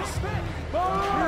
Smith.